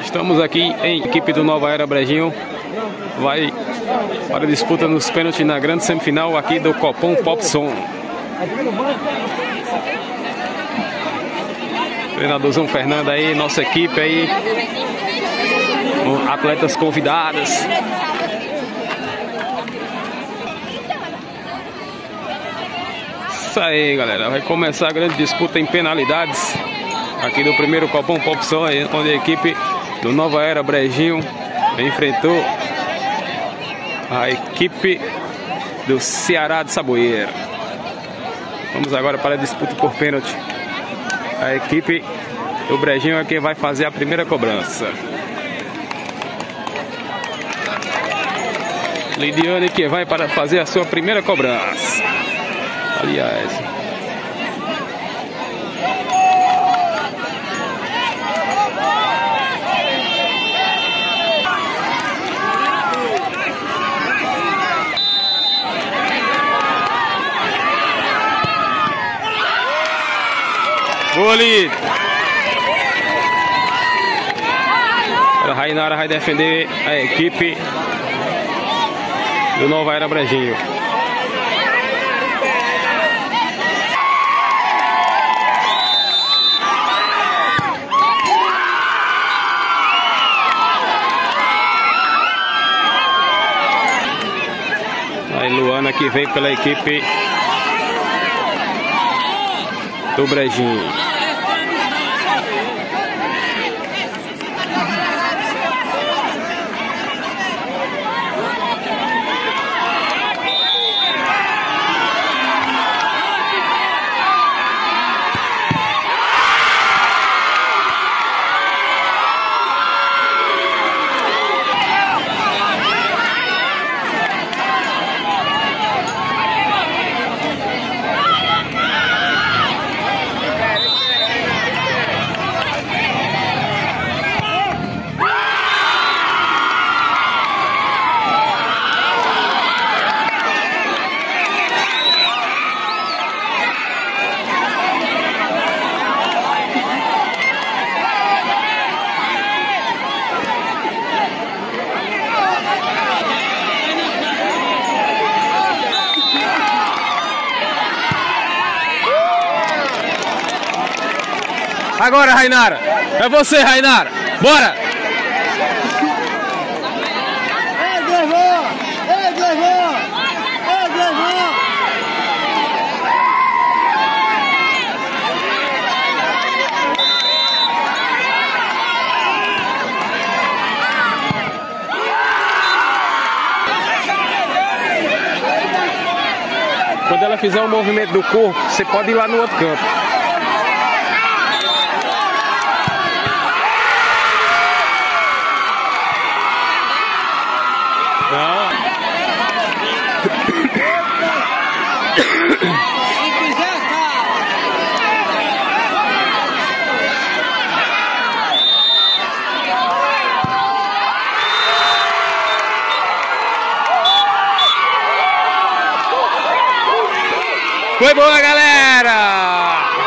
Estamos aqui em equipe do Nova Era Brejinho. Vai para a disputa nos pênaltis na grande semifinal aqui do Copom Popson. Treinadorzão Fernando aí, nossa equipe aí. Atletas convidadas. Isso aí, galera. Vai começar a grande disputa em penalidades aqui do primeiro Copom Popson, onde a equipe do Nova Era Brejinho enfrentou a equipe do Ceará de Saboeira. Vamos agora para a disputa por pênalti. A equipe do Brejinho é quem vai fazer a primeira cobrança. Lidiane que vai para fazer a sua primeira cobrança. Aliás, Gole! A Rainara vai defender a equipe do Nova Era Brejinho. Aí Luana que vem pela equipe do Brejinho. Agora, Rainara. É você, Rainara. Bora! Ei, Glevão! Ei, Glevão! Ei, Glevão! Quando ela fizer o movimento do corpo, você pode ir lá no outro canto. Foi boa, galera!